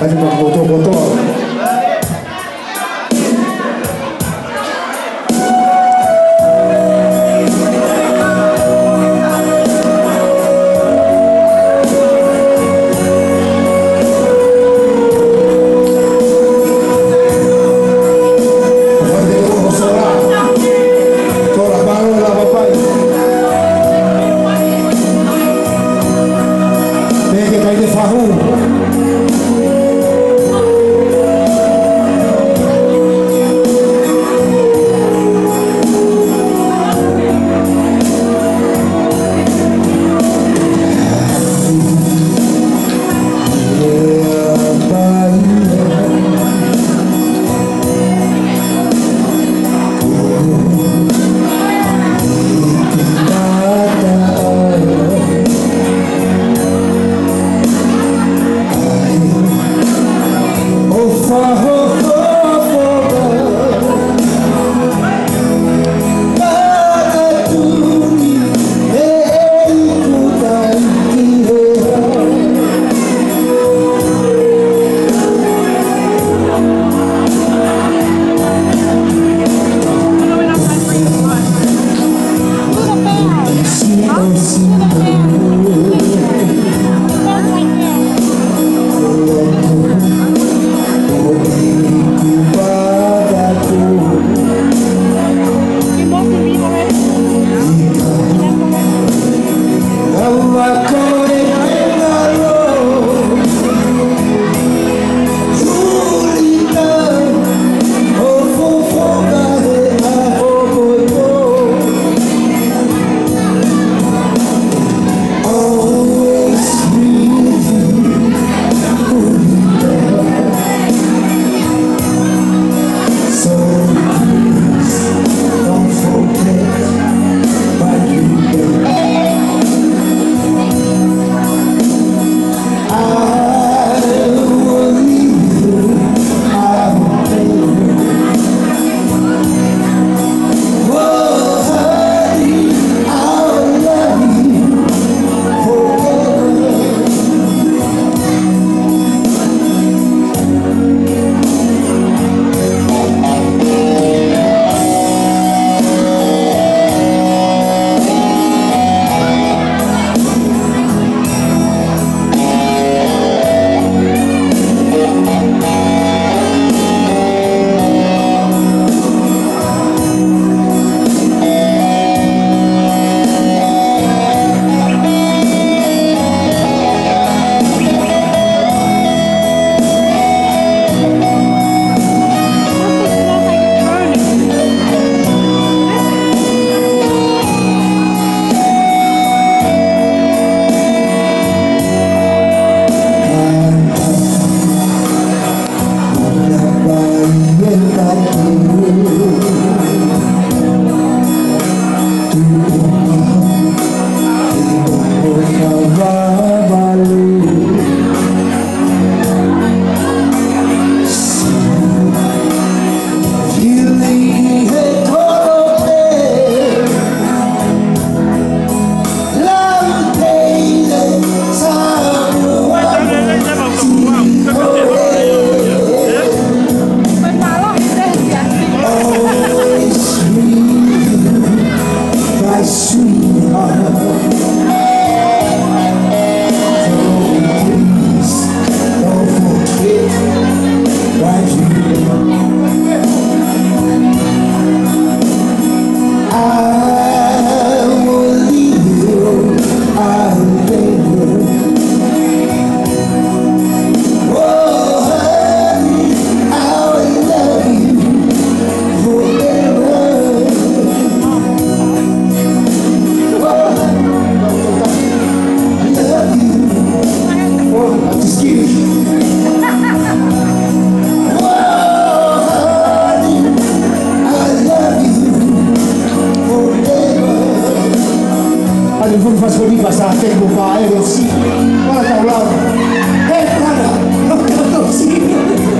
Mas voltou, voltou. you. vous ne fassiez pas face à faire vos pas, Ei, para! Voilà, ta Voilà,